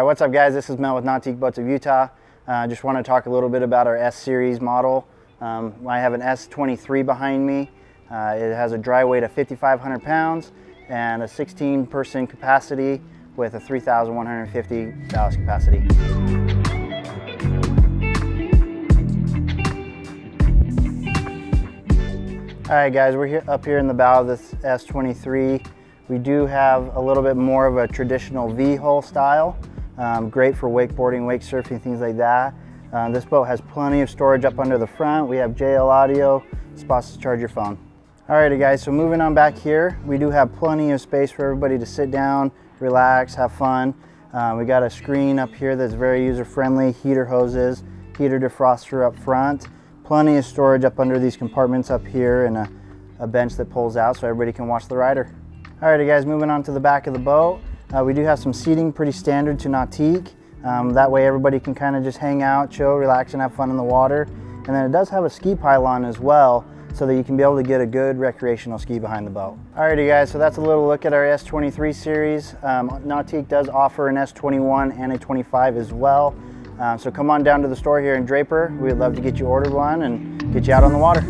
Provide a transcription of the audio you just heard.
Hi, what's up guys? This is Mel with Nautique Boats of Utah. I uh, just want to talk a little bit about our S-Series model. Um, I have an S23 behind me. Uh, it has a dry weight of 5,500 pounds and a 16 person capacity with a 3,150 ballast capacity. All right guys, we're here, up here in the bow of this S23. We do have a little bit more of a traditional V-hull style. Um, great for wakeboarding, wake surfing, things like that. Uh, this boat has plenty of storage up under the front. We have JL audio, spots to charge your phone. Alrighty guys, so moving on back here, we do have plenty of space for everybody to sit down, relax, have fun. Uh, we got a screen up here that's very user-friendly, heater hoses, heater defroster up front, plenty of storage up under these compartments up here and a, a bench that pulls out so everybody can watch the rider. Alrighty guys, moving on to the back of the boat. Uh, we do have some seating pretty standard to Nautique. Um, that way everybody can kind of just hang out, chill, relax, and have fun in the water. And then it does have a ski pylon as well, so that you can be able to get a good recreational ski behind the boat. Alrighty guys, so that's a little look at our S23 series. Um, Nautique does offer an S21 and a 25 as well. Um, so come on down to the store here in Draper. We'd love to get you ordered one and get you out on the water.